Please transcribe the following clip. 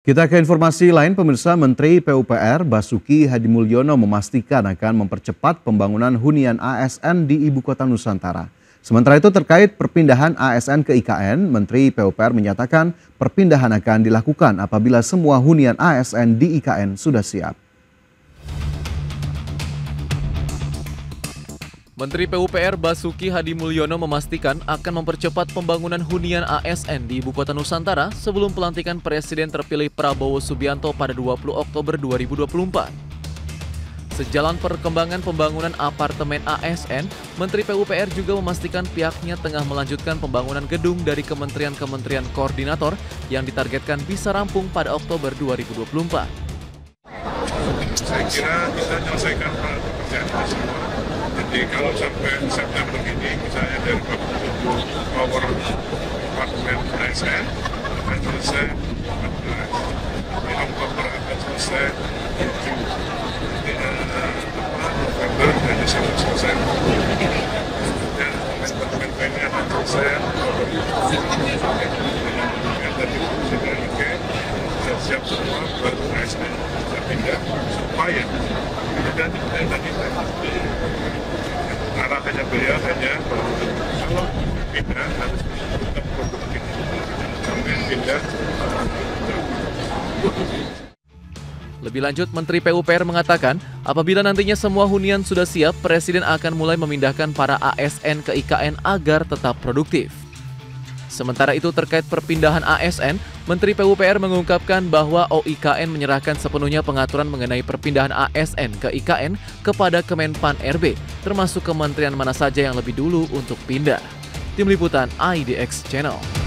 Kita ke informasi lain, pemirsa Menteri PUPR Basuki Hadi Mulyono memastikan akan mempercepat pembangunan hunian ASN di Ibu Kota Nusantara. Sementara itu terkait perpindahan ASN ke IKN, Menteri PUPR menyatakan perpindahan akan dilakukan apabila semua hunian ASN di IKN sudah siap. Menteri PUPR Basuki Hadi Mulyono memastikan akan mempercepat pembangunan hunian ASN di Ibu Kota Nusantara sebelum pelantikan Presiden terpilih Prabowo Subianto pada 20 Oktober 2024. Sejalan perkembangan pembangunan apartemen ASN, Menteri PUPR juga memastikan pihaknya tengah melanjutkan pembangunan gedung dari kementerian-kementerian koordinator yang ditargetkan bisa rampung pada Oktober 2024. Saya kira kita selesaikan pekerjaan semua jadi kalau sampai September ini misalnya dari 47 power apartemen ASN akan selesai. 14 di Oktober akan selesai. 7 di uh, November dan Desember selesai. Dan apartemen lainnya akan selesai. Yang tadi sudah oke siap semua baru ASN bisa pindah supaya. Tidak tadi arahannya beliau hanya Lebih lanjut, Menteri PUPR mengatakan, apabila nantinya semua hunian sudah siap, Presiden akan mulai memindahkan para ASN ke IKN agar tetap produktif. Sementara itu terkait perpindahan ASN, Menteri PUPR mengungkapkan bahwa OIKN menyerahkan sepenuhnya pengaturan mengenai perpindahan ASN ke IKN kepada Kemenpan RB, termasuk kementerian mana saja yang lebih dulu untuk pindah. Tim Liputan IDX Channel.